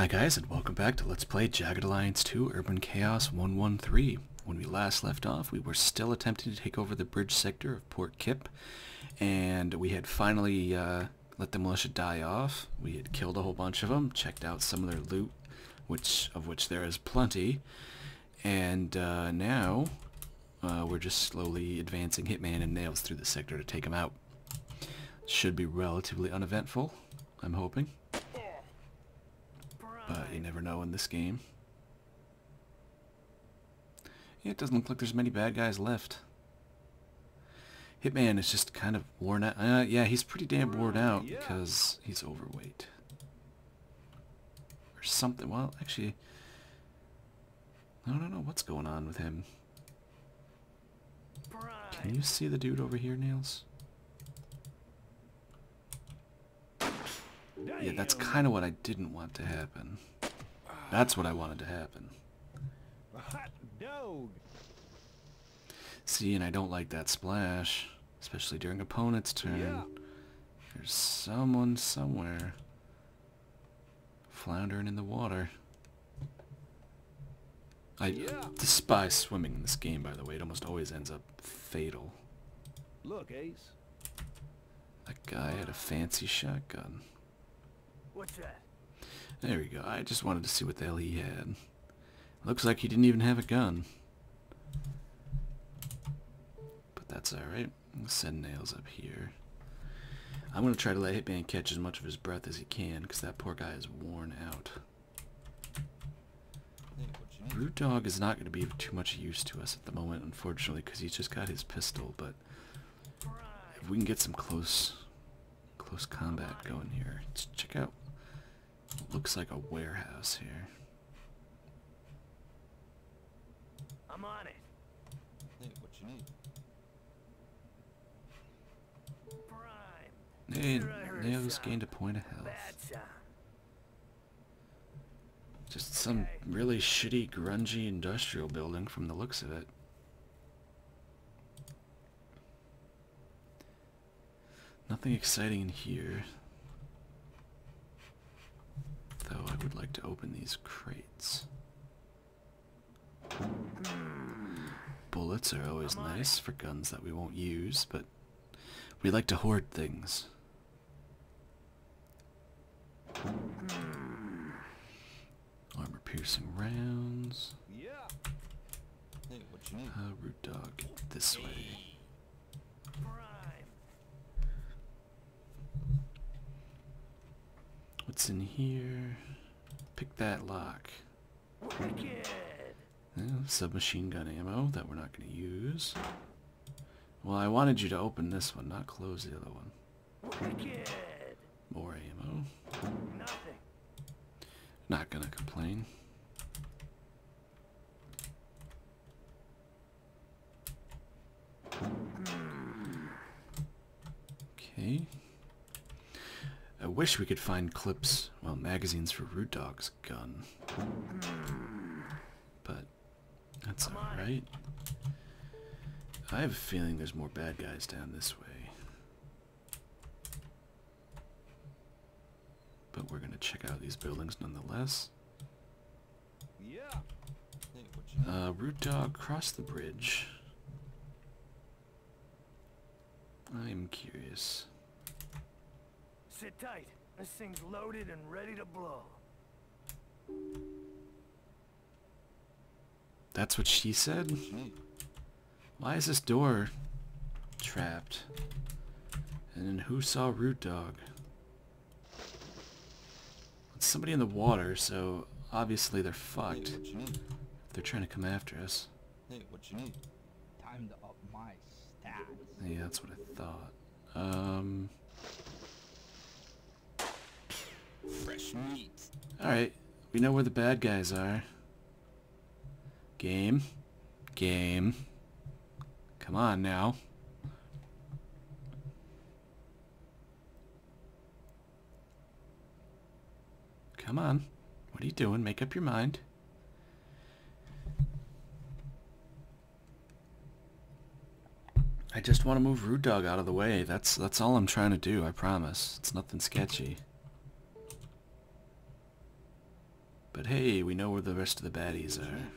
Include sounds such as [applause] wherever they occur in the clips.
Hi guys and welcome back to Let's Play Jagged Alliance 2 Urban Chaos 113. When we last left off we were still attempting to take over the bridge sector of Port Kip and we had finally uh, let the militia die off. We had killed a whole bunch of them, checked out some of their loot, which of which there is plenty, and uh, now uh, we're just slowly advancing Hitman and Nails through the sector to take them out. Should be relatively uneventful, I'm hoping but you never know in this game. Yeah, it doesn't look like there's many bad guys left. Hitman is just kind of worn out. Uh, yeah, he's pretty damn worn out because he's overweight. Or something. Well, actually, I don't know what's going on with him. Can you see the dude over here, Nails? Yeah, that's kind of what I didn't want to happen. That's what I wanted to happen. See, and I don't like that splash, especially during opponent's turn. There's someone somewhere floundering in the water. I despise swimming in this game, by the way. It almost always ends up fatal. Look, Ace. That guy had a fancy shotgun. What's that? There we go. I just wanted to see what the hell he had. Looks like he didn't even have a gun. But that's alright. Send nails up here. I'm going to try to let Hitman catch as much of his breath as he can, because that poor guy is worn out. Root Dog is not going to be of too much use to us at the moment, unfortunately, because he's just got his pistol, but if we can get some close close combat going here, let's check out Looks like a warehouse here. I'm on it. Hey, what you need? Prime. Hey, Sure Nails gained a point of health. Just some really shitty, grungy industrial building from the looks of it. Nothing exciting in here. Though I would like to open these crates. Bullets are always nice for guns that we won't use, but we like to hoard things. Armor piercing rounds. Yeah. Hey, what you need? Uh, root dog, this way. What's in here? Pick that lock. Uh, submachine gun ammo that we're not going to use. Well, I wanted you to open this one, not close the other one. Wicked. More ammo. Nothing. Not going to complain. Okay. I wish we could find clips, well, magazines for Root Dog's gun. But that's alright. I have a feeling there's more bad guys down this way. But we're gonna check out these buildings nonetheless. Yeah. Hey, what you need? Uh, Root Dog, cross the bridge. I'm curious. Sit tight. This thing's loaded and ready to blow. That's what she said? What you need? Why is this door trapped? And then who saw Root Dog? It's somebody in the water, so obviously they're fucked. what you? They're trying to come after us. Hey, what you need? Time to up my stats. Yeah, that's what I thought. Um, Fresh meat. alright. We know where the bad guys are. Game. Game. Come on now. Come on. What are you doing? Make up your mind. I just want to move Root Dog out of the way. That's that's all I'm trying to do, I promise. It's nothing sketchy. But hey, we know where the rest of the baddies are.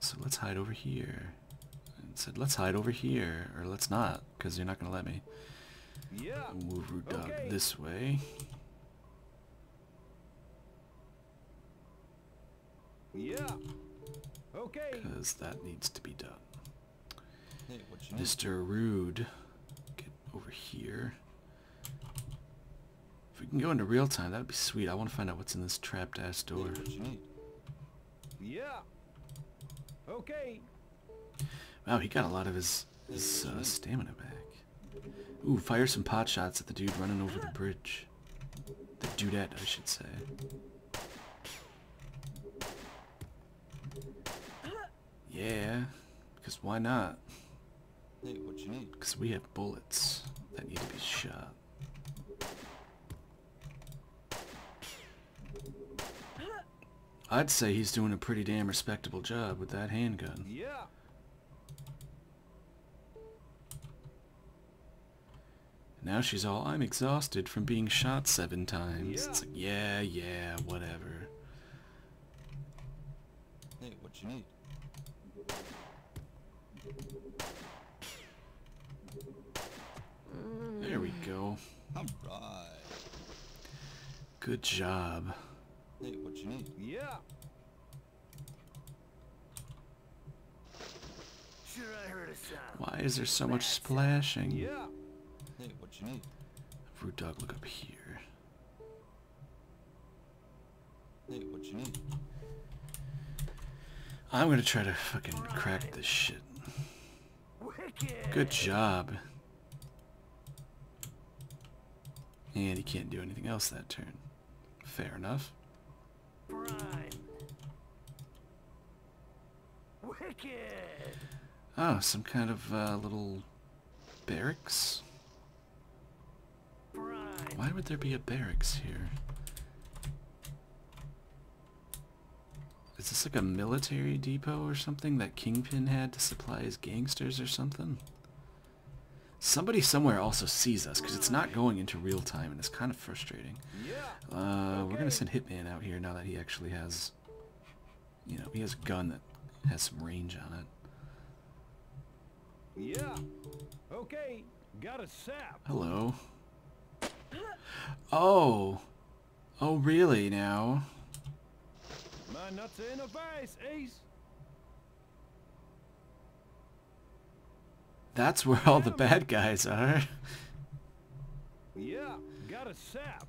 So let's hide over here. And said, let's hide over here. Or let's not, because you're not going to let me. Yeah. Move Root Dog Okay. this way. Yeah. Okay. Because that needs to be done. Hey, what you need? Mr. Rude, get over here. If we can go into real time, that'd be sweet. I want to find out what's in this trapped ass door. what you need? Yeah. Okay. Wow, he got a lot of his, his uh, stamina back. Ooh, fire some pot shots at the dude running over the bridge. The dudette, I should say. Yeah, because why not? Hey, what you need? Because we have bullets that need to be shot. I'd say he's doing a pretty damn respectable job with that handgun. Yeah. Now she's all, I'm exhausted from being shot seven times. Yeah. It's like, yeah, yeah, whatever. Hey, what you need? There we go. Alright. Good job. Hey, what you hmm. need? Yeah. Sure, I heard a sound. Why is there so much splashing? Yeah. Hey, what you need? Root dog, look up here. Hey, what you need? I'm gonna try to fucking crack this shit. Wicked. Good job. And he can't do anything else that turn. Fair enough. Wicked. Oh, some kind of uh, little barracks? Why would there be a barracks here? Is this like a military depot or something that Kingpin had to supply his gangsters or something? Somebody somewhere also sees us because it's not going into real time and it's kind of frustrating. Yeah. Uh, we're gonna send Hitman out here now that he actually has, you know, he has a gun that has some range on it. Yeah. Okay. Got a sap. Hello. Oh. Oh, really now? My nuts in a vice, Ace. That's where all the bad guys are. Yeah. Got a sap.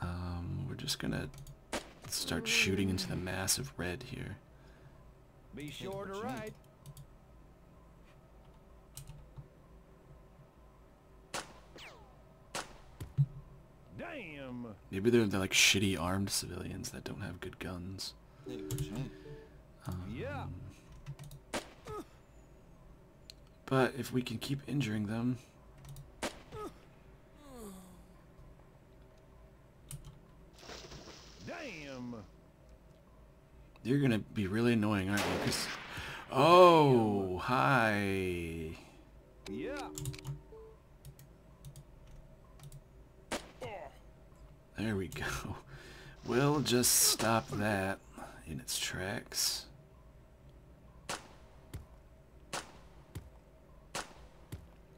Um, we're just gonna start shooting into the mass of red here. Be sure to what you need. write. Damn. Maybe they're, they're like shitty armed civilians that don't have good guns. Hey, what you need? Um, Yeah. But if we can keep injuring them, Damn. you're gonna be really annoying, aren't you? 'Cause- oh, hi. Yeah. There we go. We'll just stop that in its tracks.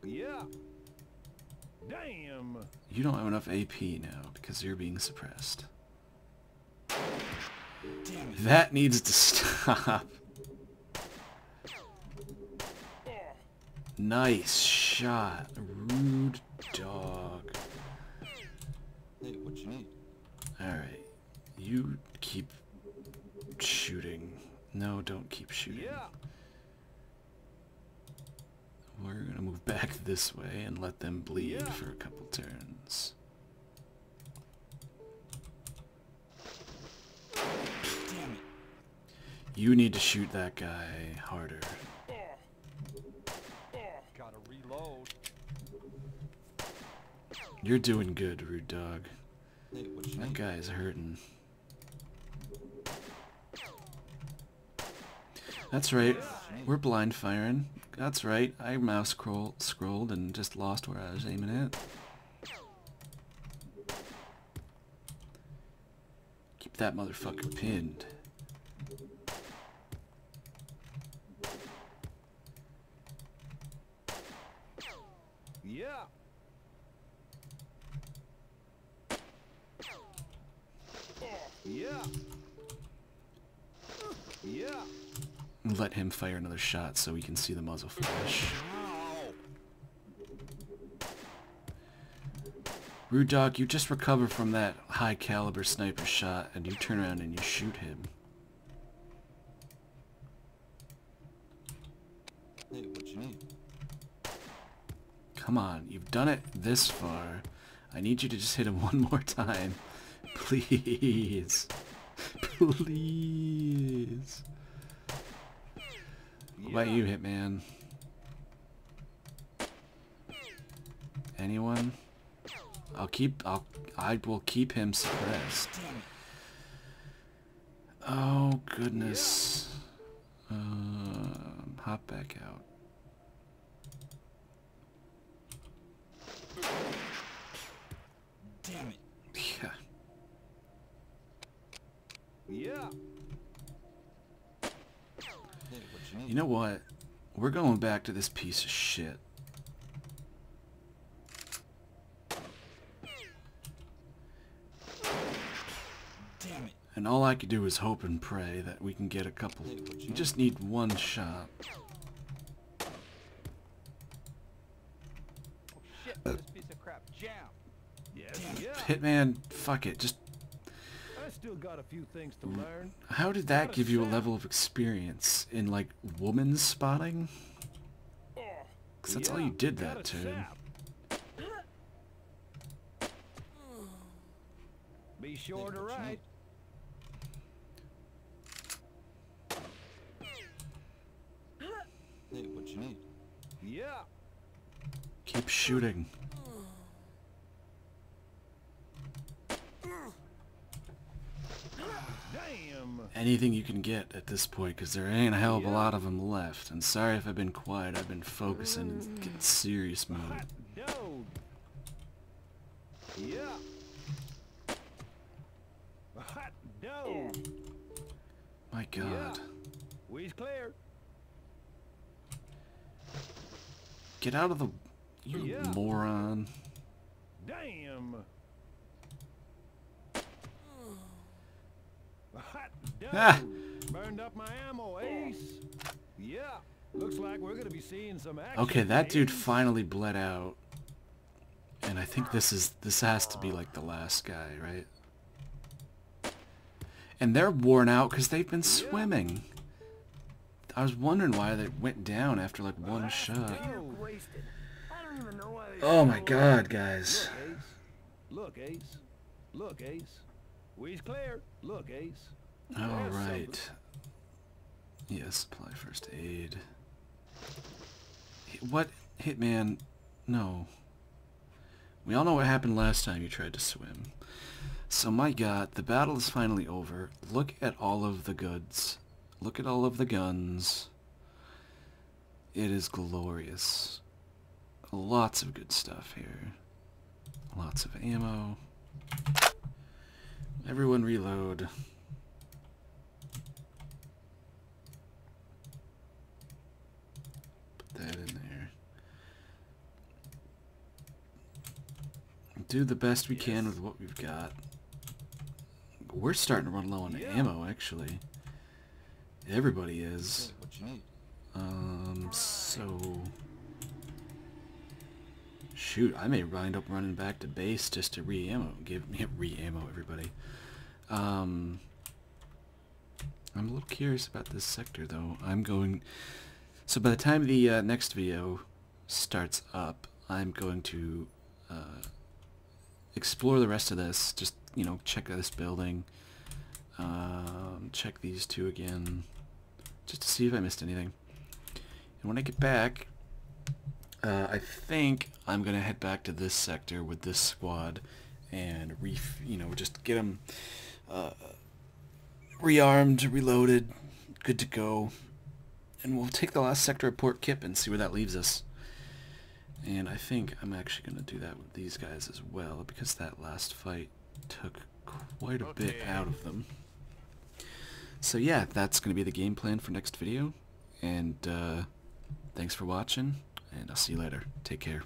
Yeah. Damn. You don't have enough AP now because you're being suppressed. Damn. That needs to stop. Nice shot. Rude dog. Hey, what you need? Alright. You keep shooting. No, don't keep shooting. Yeah. We're gonna move back this way and let them bleed Yeah. for a couple turns. Damn it. You need to shoot that guy harder. Gotta reload. You're doing good, rude dog. Hey, That guy's hurting. That's right. We're blind firing. That's right. I mouse scroll scrolled and just lost where I was aiming at. keep that motherfucker pinned. Yeah. Yeah. Yeah. Let him fire another shot so we can see the muzzle flash. Rude Dog, you just recover from that high caliber sniper shot and you turn around and you shoot him. Hey, what you need? Come on, you've done it this far. I need you to just hit him [laughs] one more time. Please. [laughs] Please. What about you, Hitman? Anyone? I'll keep, I'll, I will keep him suppressed. Oh, goodness. Um, hop back out. Damn it. Yeah. Yeah. Hey, what you know what? We're going back to this piece of shit. Damn it. And all I could do is hope and pray that we can get a couple. Hey, you You just need one shot. Oh shit, this piece of crap jam. Yes, Yeah. Hitman, fuck it. Just I still got a few things Mm. to learn. how did that give you a level of experience in like woman spotting? Cause that's all you did that to. Be sure to write. Hey, what you need? Yeah. Keep shooting. Damn. Anything you can get at this point, because there ain't a hell of a lot of them left. And sorry if I've been quiet. I've been focusing and mm. getting serious mode. Yeah. Hot dog. My God. We's clear. Get out of the... You moron. Damn. Hot dog. Ah. Burned up my ammo, Ace. Yeah. Looks like we're gonna be seeing some action. Okay, that dude finally bled out. And I think this is this has to be like the last guy, right? And they're worn out because they've been swimming. I was wondering why they went down after like one shot. dog. wasted. I don't even know why they Oh my god, guys. Look, Ace. Look, Ace. Look, Ace. We's clear. Look, Ace. Alright. Yes, supply first aid. What? Hitman? No. We all know what happened last time you tried to swim. So my god, the battle is finally over. Look at all of the goods. Look at all of the guns. It is glorious. Lots of good stuff here. Lots of ammo. Everyone reload. Put that in there. Do the best we can with what we've got. We're starting to run low on Yeah. ammo, actually. Everybody is. What you need? Um, so... Shoot, I may wind up running back to base just to re-ammo. Give me re-ammo, everybody. Um, I'm a little curious about this sector, though. I'm going... So by the time the uh, next video starts up, I'm going to uh, explore the rest of this. Just, you know, check this building. Um, check these two again. Just to see if I missed anything. And when I get back, uh, I think I'm gonna head back to this sector with this squad and re, you know, just get them uh, rearmed, reloaded, good to go, and we'll take the last sector of Port Kip and see where that leaves us. And I think I'm actually gonna do that with these guys as well because that last fight took quite a bit out of them. So yeah, that's going to be the game plan for next video. And uh, thanks for watching, and I'll see you later. Take care.